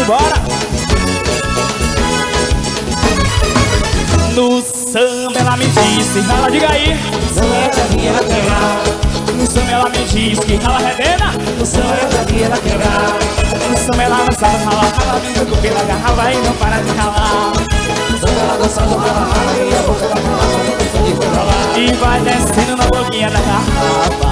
embora No samba ela me disse, ela diga aí. Vi ela quebrar No samba ela me disse que ela rebena No samba vi ela quebrar No samba ela não sabe ralar Ela me jogou pela garrafa e não para de ralar No samba ela do rala rala E a boca da E vai descendo na boquinha da garrafa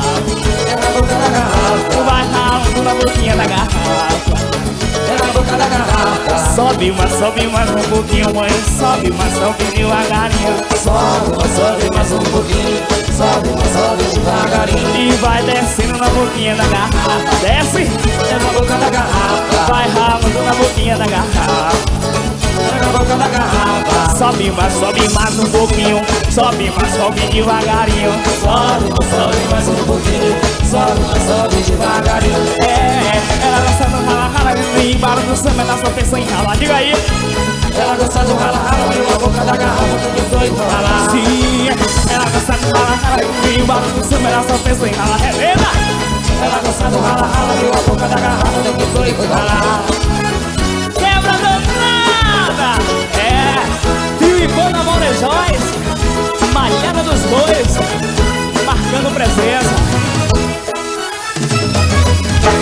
Sobe uma, sobe mais um pouquinho, mãe. Sobe uma, sobe devagarinho. Sobe, mas sobe mais um pouquinho. Sobe, mas sobe devagarinho. E vai descendo na boquinha da garrafa. Desce, É na boca da garrafa. Vai ralando na boquinha da garrafa. Na boca da garrafa. Sobe mais, sobe mais um pouquinho. Sobe mais, sobe devagarinho. Sobe, sobe mais um pouquinho. Sobe, sobe devagarinho. É, ralar Diga aí. Ela gosta do rala rala E a boca da garrafa doido pra ralar Sim, ela gosta do rala, rala E embora do samba, ela só pensa em ralar Rebena Ela gosta do rala rala E a boca da garrafa doido pra ralar Quebra danada. É. Fio e de Joyce Malhada dos dois Marcando presença.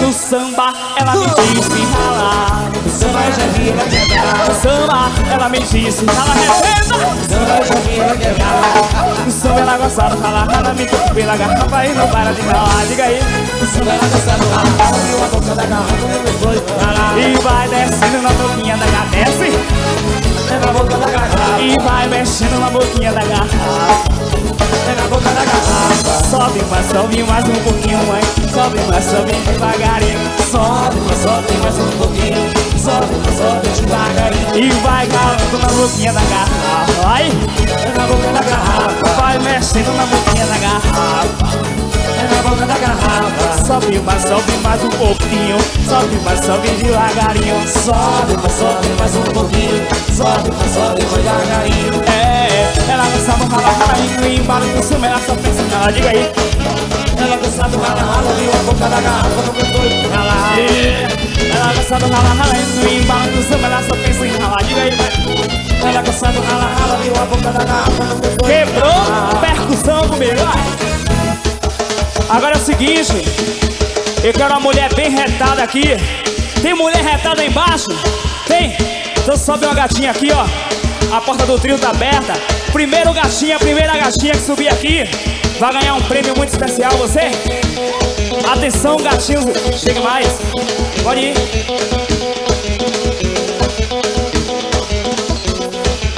No samba ela me disse ralar. O samba ela quebrar No samba ela me disse ralar rebenta O samba ela quebrar No samba ela gosta do ralar Ela me toca pela garrafa e não para de ralar Diga aí. Samba ela gosta do rala rala E a boca da garrafa doido pra ralar E vai descendo na boquinha da garrafa. Desce É na boca da garrafa. E vai mexendo na boquinha da garrafa Sobe, mas sobe mais um pouquinho, mãe Sobe, mas sobe devagarinho. Sobe, mas sobe mais um pouquinho. Sobe, mas sobe devagarinho. E vai calando na boquinha da garrafa. Vai, na boca da garrafa. Vai mexendo na boquinha da garrafa. Na boca da garrafa. Sobe, mas sobe mais um pouquinho. Sobe, mas sobe devagarinho. Sobe, mas sobe mais um pouquinho. Sobe, mas sobe devagarinho nela Diga aí. Ela gosta do rala rala Viu a boca da garrafa não tem doido ralar É, Ela gosta do rala, rala E embora do cima ela só pensa em ralar Diga aí, vai Ela gosta do rala rala Viu a boca da garrafa não tem doido Quebrou, percussão comigo vai. Agora é o seguinte Eu quero uma mulher bem retada aqui. Tem mulher retada embaixo? Tem? Então sobe uma gatinha aqui, ó A porta do trio tá aberta. Primeiro gatinha, primeira gatinha que subir aqui. Vai ganhar um prêmio muito especial, você? Atenção, gatinhos. Chega mais. Pode ir.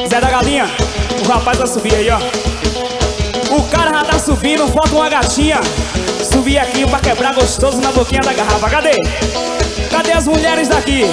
Zé da Galinha O rapaz vai subir aí, ó. O cara já tá subindo, falta uma gatinha. Subir aqui pra quebrar gostoso na boquinha da garrafa. Cadê? Cadê as mulheres daqui?